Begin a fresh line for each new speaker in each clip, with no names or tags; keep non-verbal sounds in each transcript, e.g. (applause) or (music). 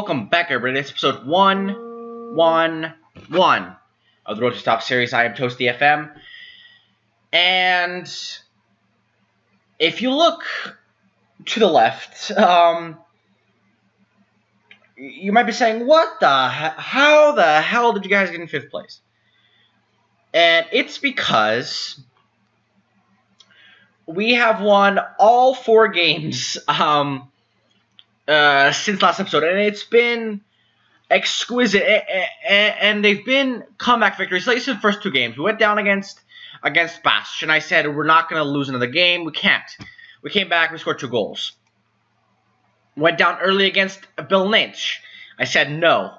Welcome back, everybody. It's episode 111 of the Road to Top series. I am Toasty FM. And if you look to the left, um, you might be saying, what the how the hell did you guys get in fifth place? And it's because we have won all four games um, uh, since last episode, and it's been exquisite. And they've been comeback victories. In the first two games, we went down against against Bastion. I said we're not going to lose another game. We can't. We came back. We scored two goals. Went down early against Bill Lynch. I said no.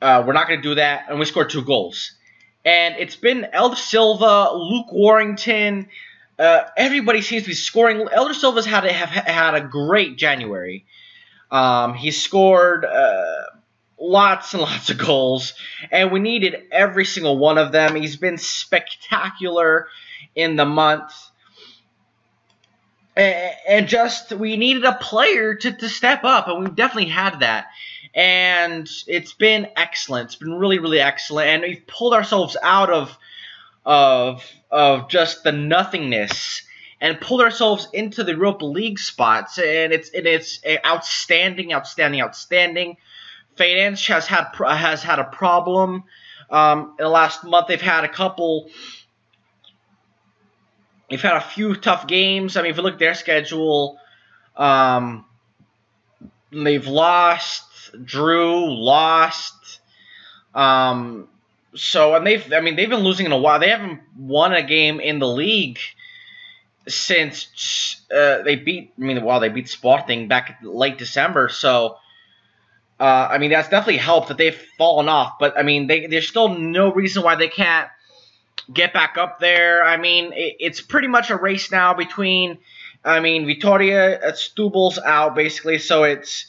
Uh, we're not going to do that, and we scored two goals. And it's been Helder Silva, Luke Warrington, uh, everybody seems to be scoring. Helder Silva's had a, have had a great January. Um, he scored uh, lots and lots of goals, and we needed every single one of them. He's been spectacular in the month. And just, we needed a player to, to step up, and we've definitely had that. And it's been excellent. It's been really, really excellent. And we've pulled ourselves out of of of just the nothingness and pulled ourselves into the Europa League spots, and it's and it's outstanding, outstanding, outstanding. Faydance has had has had a problem. Um, in the last month, they've had a couple. They've had a few tough games. I mean, if you look at their schedule, um, they've lost, drew, lost. Um, so and they've I mean they've been losing in a while. They haven't won a game in the league since uh, they beat. I mean, well, they beat Sporting back late December. So uh, I mean that's definitely helped that they've fallen off. But I mean they, there's still no reason why they can't get back up there. I mean it, it's pretty much a race now between. I mean Vitoria, Setúbal's out basically, so it's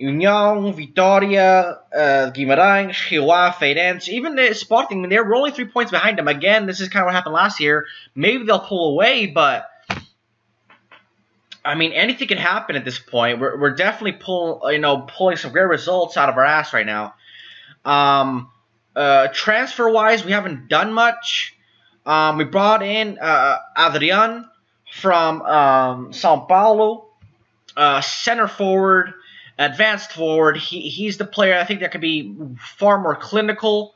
União, Vitória, uh, Guimarães, Chihuahua, Faydance, even the Sporting, I mean, they're only three points behind them. Again, this is kind of what happened last year. Maybe they'll pull away, but I mean, anything can happen at this point. We're, we're definitely pull, you know, pulling some great results out of our ass right now. Um, uh, transfer wise, we haven't done much. Um, we brought in uh, Adrian from um, Sao Paulo, uh, center forward advanced forward. He, he's the player I think that could be far more clinical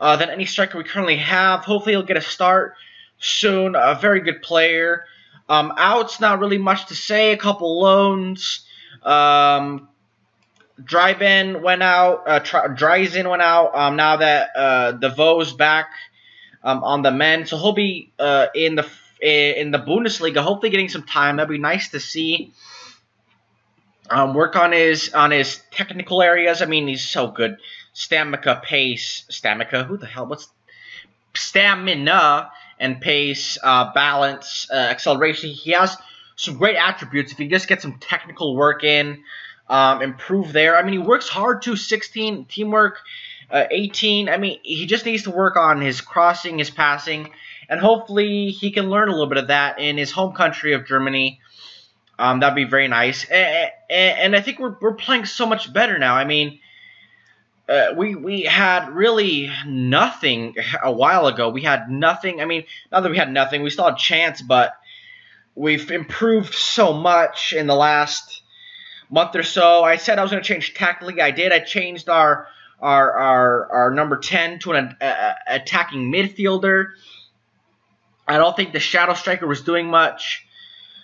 uh, than any striker we currently have. Hopefully he'll get a start soon. A very good player. Um, out's not really much to say. A couple loans. Um, Dryben went out. Uh, Dryzen went out. Um, now that uh, Devoe's back um, on the men, so he'll be uh, in the in the Bundesliga. Hopefully, getting some time. That'd be nice to see um, work on his on his technical areas. I mean, he's so good. Stamina, pace, stamina. Who the hell? What's stamina and pace, uh, balance, uh, acceleration? He has some great attributes. If you just get some technical work in, um, improve there. I mean, he works hard too. 16 teamwork, uh, 18. I mean, he just needs to work on his crossing, his passing, and hopefully he can learn a little bit of that in his home country of Germany. Um, that'd be very nice. And, and, and, I think we're, we're playing so much better now. I mean, uh, we we had really nothing a while ago. We had nothing. I mean, not that we had nothing. We still had chance, but we've improved so much in the last month or so. I said I was going to change tactically. I did. I changed our our our, our number 10 to an uh, attacking midfielder. I don't think the shadow striker was doing much.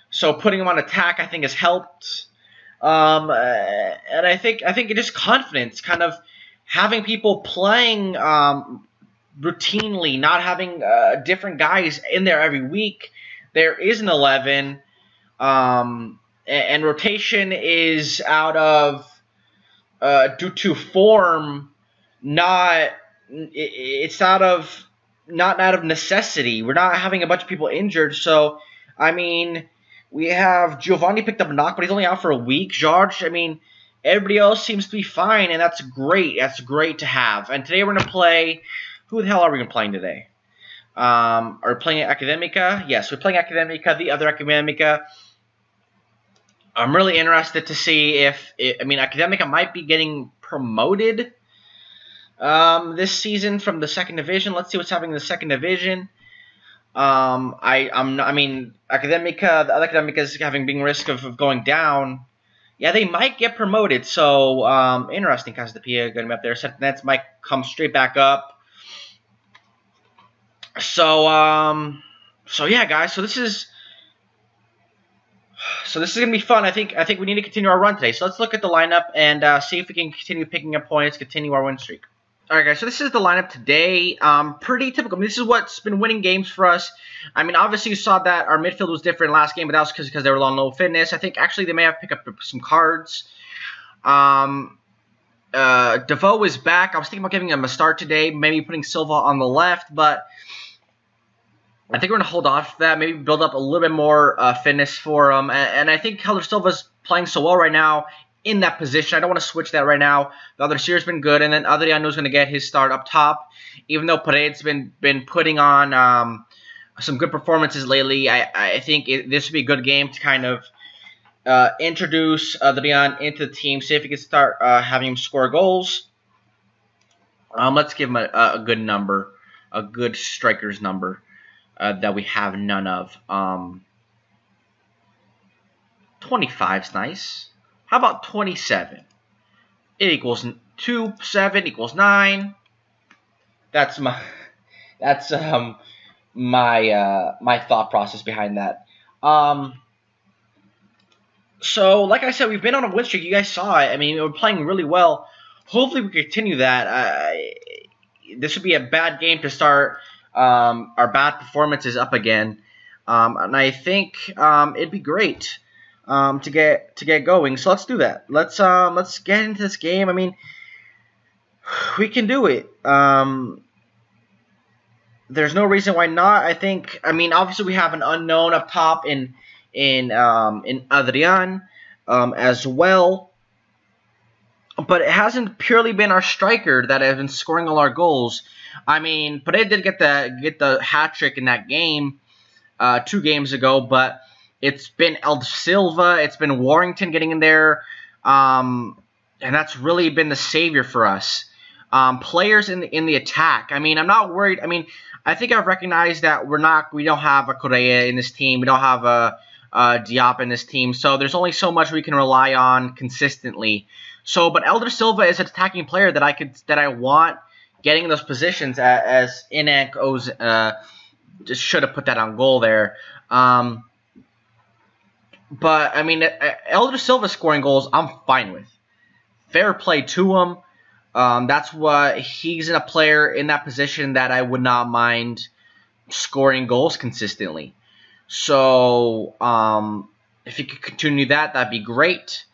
So putting him on attack, I think, has helped. Um, uh, and I think I think it is confidence, kind of having people playing um, routinely, not having uh, different guys in there every week. There is an eleven, um, and, and, rotation is out of uh, due to form, not it's out of not out of necessity. We're not having a bunch of people injured, so I mean we have Giovanni picked up knock, but he's only out for a week. George, I mean, everybody else seems to be fine, and that's great. That's great to have. And today we're going to play. Who the hell are we going to play today? Um, are we playing Academica? Yes, we're playing Academica, the other Academica. I'm really interested to see if it, I mean Academica might be getting promoted um, this season from the second division. Let's see what's happening in the second division. Um, I I'm not, I mean Academica the other is having being risk of, of going down. Yeah, they might get promoted. So um, interesting. Casatopia going to be up there. Nets might come straight back up. So um, so yeah, guys. So this is so this is gonna be fun. I think I think we need to continue our run today. So let's look at the lineup and uh, see if we can continue picking up points, continue our win streak. All right, guys. So this is the lineup today. Um, pretty typical. I mean, this is what's been winning games for us. I mean, obviously you saw that our midfield was different last game, but that was because they were on low fitness. I think actually they may have picked up some cards. Um, uh, Devoe is back. I was thinking about giving him a start today, maybe putting Silva on the left, but I think we're going to hold off that, maybe build up a little bit more uh, fitness for him. And, and I think Helder Silva's playing so well right now in that position. I don't want to switch that right now. The other Sear's been good, and then Adriano's going to get his start up top. Even though Paredes been been putting on um, some good performances lately, I, I think it, this would be a good game to kind of uh, introduce Adrian into the team, see if he can start uh, having him score goals. Um, let's give him a, a good number, a good striker's number uh, that we have none of. Um, 25 is nice. How about 27? It equals 2, 7 equals 9. That's my (laughs) that's um my uh my thought process behind that. Um so like I said, we've been on a win streak. You guys saw it. I mean, we're playing really well. Hopefully, we continue that. Uh, this would be a bad game to start um, our bad performances up again, um, and I think um, it'd be great um, to get to get going. So let's do that. Let's um, let's get into this game. I mean, we can do it. Um, there's no reason why not. I think. I mean, obviously we have an unknown up top in in um, in Adrian um, as well. But it hasn't purely been our striker that has been scoring all our goals. I mean, Pere did get the get the hat trick in that game uh, two games ago, but it's been El Silva, it's been Warrington getting in there, um, and that's really been the savior for us. Um, players in the, in the attack. I mean, I'm not worried. I mean, I think I've recognized that we're not. We don't have a Correa in this team. We don't have a, a Diop in this team. So there's only so much we can rely on consistently. So, but Helder Silva is an attacking player that I could that I want getting those positions as, as owes, uh, just should have put that on goal there. Um, but I mean, Helder Silva scoring goals, I'm fine with. Fair play to him. Um, that's what he's in a player in that position that I would not mind scoring goals consistently. So um, if you could continue that, that'd be great.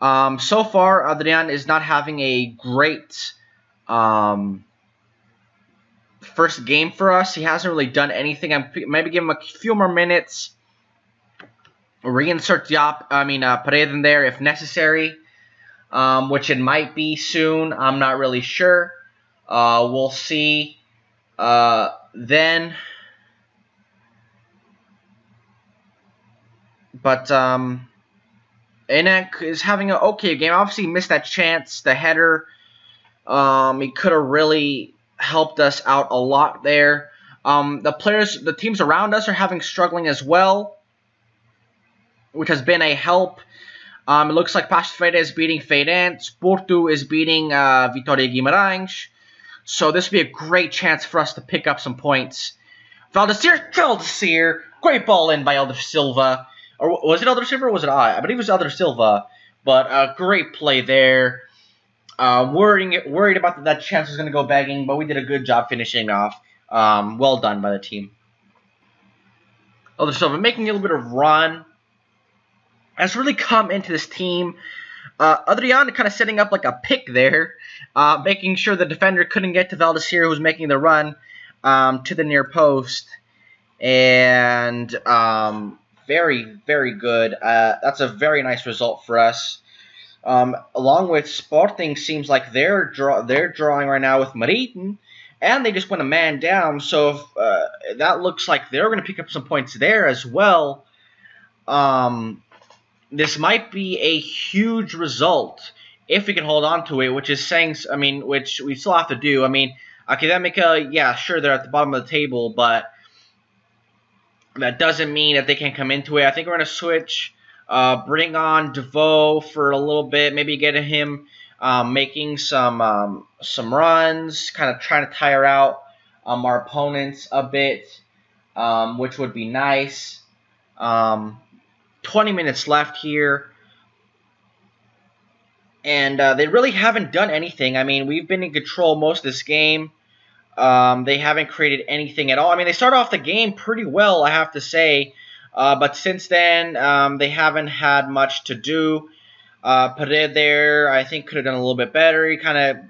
Um, so far, Adrian is not having a great um, first game for us. He hasn't really done anything. I'm maybe give him a few more minutes. Reinsert Diop, I mean uh, Paredes in there if necessary, um, which it might be soon. I'm not really sure. Uh, we'll see. Uh, then, but um, ENEC is having an okay game. Obviously, missed that chance, the header. Um, he could have really helped us out a lot there. Um, the players, the teams around us are having struggling as well, which has been a help. Um, it looks like Paços Ferreira is beating Feirense. Porto is beating uh, Vitória Guimarães. So this would be a great chance for us to pick up some points. Valdecir, Valdecir, great ball in by Helder Silva. Or was it Helder Silva or was it I? I believe it was Helder Silva. But a great play there. Uh, worrying, worried about that chance was going to go begging, but we did a good job finishing off. Um, well done by the team. Helder Silva making a little bit of run. Has really come into this team. Uh, Adrian kind of setting up like a pick there, uh, making sure the defender couldn't get to Valdecir, who was making the run um, to the near post. And um, very, very good. Uh, that's a very nice result for us. Um, along with Sporting, seems like they're draw they're drawing right now with Marítimo, and they just went a man down. So if, uh, that looks like they're going to pick up some points there as well. Um, this might be a huge result if we can hold on to it, which is saying, I mean, which we still have to do. I mean, Academica, yeah, sure, they're at the bottom of the table, but that doesn't mean that they can come into it. I think we're going to switch, uh, bring on DeVoe for a little bit, maybe get him um, making some um, some runs, kind of trying to tire out um, our opponents a bit, um, which would be nice. Um, 20 minutes left here. And uh, they really haven't done anything. I mean, we've been in control most of this game. Um, they haven't created anything at all. I mean, they start off the game pretty well, I have to say. Uh, but since then, um, they haven't had much to do. Uh, Pared there, I think, could have done a little bit better. He kind of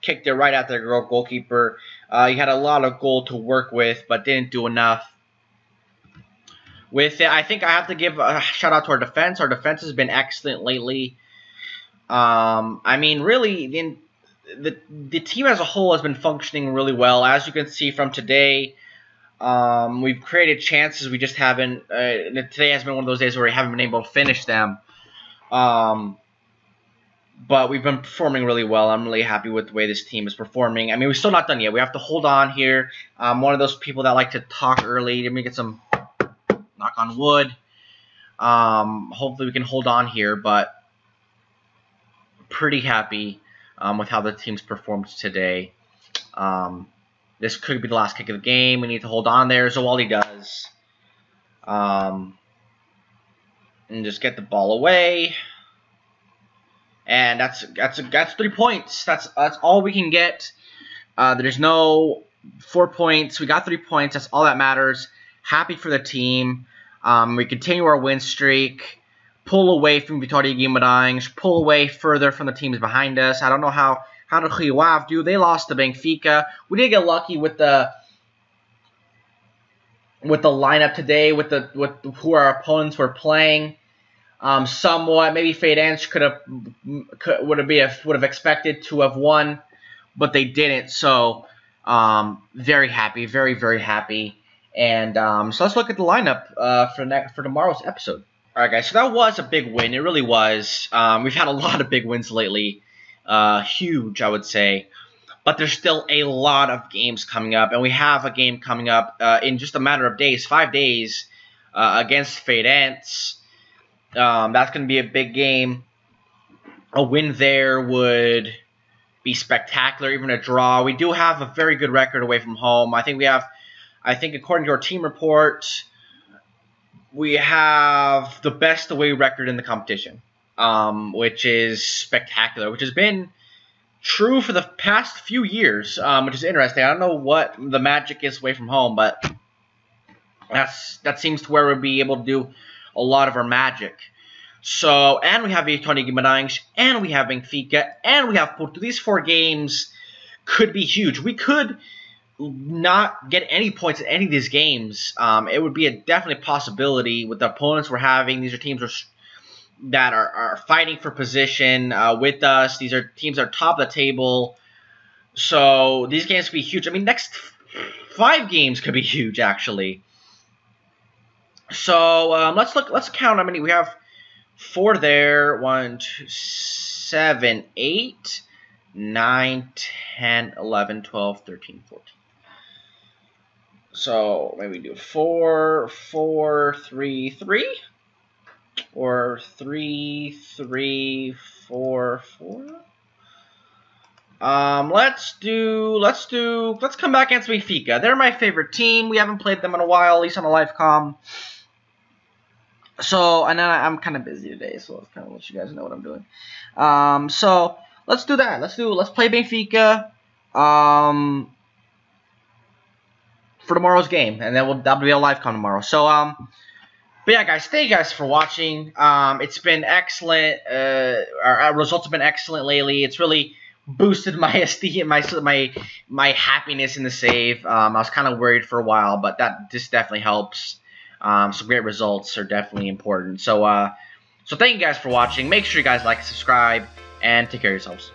kicked it right at their goalkeeper. Uh, he had a lot of goal to work with, but didn't do enough. With it, I think I have to give a shout out to our defense. Our defense has been excellent lately. Um, I mean, really, the, the the team as a whole has been functioning really well. As you can see from today, um, we've created chances. We just haven't. Uh, today has been one of those days where we haven't been able to finish them. Um, but we've been performing really well. I'm really happy with the way this team is performing. I mean, we're still not done yet. We have to hold on here. I'm one of those people that like to talk early. Let me get some knock on wood. Um, hopefully we can hold on here, but pretty happy um, with how the team's performed today. Um, this could be the last kick of the game. We need to hold on there. Zawali does. Um, and just get the ball away. And that's that's that's three points. That's that's all we can get. Uh, there's no four points. We got three points. That's all that matters. Happy for the team. Um, we continue our win streak. Pull away from Vitória Guimarães. Pull away further from the teams behind us. I don't know how how did Rio do. They lost to Benfica. We did get lucky with the with the lineup today. With the with who our opponents were playing um, somewhat. Maybe Feirense could have would have be would have expected to have won, but they didn't. So um, very happy, very very happy. And um, so let's look at the lineup uh, for next for tomorrow's episode. All right, guys. So that was a big win. It really was. Um, we've had a lot of big wins lately. Uh, huge, I would say. But there's still a lot of games coming up, and we have a game coming up uh, in just a matter of days, five days, uh, against Feirense. Um, that's going to be a big game. A win there would be spectacular, even a draw. We do have a very good record away from home. I think we have, I think according to our team report, we have the best away record in the competition, um, which is spectacular, which has been true for the past few years, um, which is interesting. I don't know what the magic is away from home, but that's that seems to where we'll be able to do a lot of our magic. So, and we have Vitória Guimarães, and we have Benfica, and we have Porto. These four games could be huge. We could not get any points in any of these games. Um, it would be a definite possibility with the opponents we're having. These are teams that are, are fighting for position uh, with us. These are teams that are top of the table. So these games could be huge. I mean, next five games could be huge, actually. So um, let's look. Let's count how many we have. Four there. One, two, seven, eight, nine, ten, eleven, twelve, thirteen, fourteen. So maybe do four, four, three, three, or three, three, four, four. Um, let's do, let's do, let's come back against Benfica. They're my favorite team. We haven't played them in a while, at least on a live com. So, and then I'm kind of busy today, so let's kind of let you guys know what I'm doing. Um, so let's do that. Let's do, let's play Benfica. Um, for tomorrow's game, and then we'll that'll be a live com tomorrow. So, um, but yeah, guys, thank you guys for watching. Um, it's been excellent. Uh, our, our results have been excellent lately. It's really boosted (laughs) my SD my my my happiness in the save. Um, I was kind of worried for a while, but that just definitely helps. Um, some great results are definitely important. So, uh, so thank you guys for watching. Make sure you guys like, subscribe, and take care of yourselves.